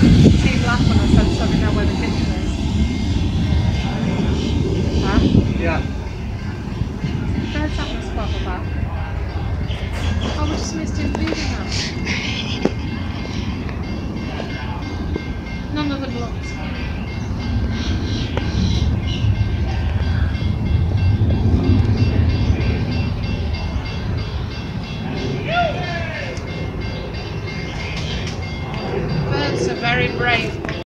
team laugh when I said showing know where the kitchen is. Huh? Yeah. Don't have a squabble back. Oh, we missed him feeding us. None of the looked. very brave.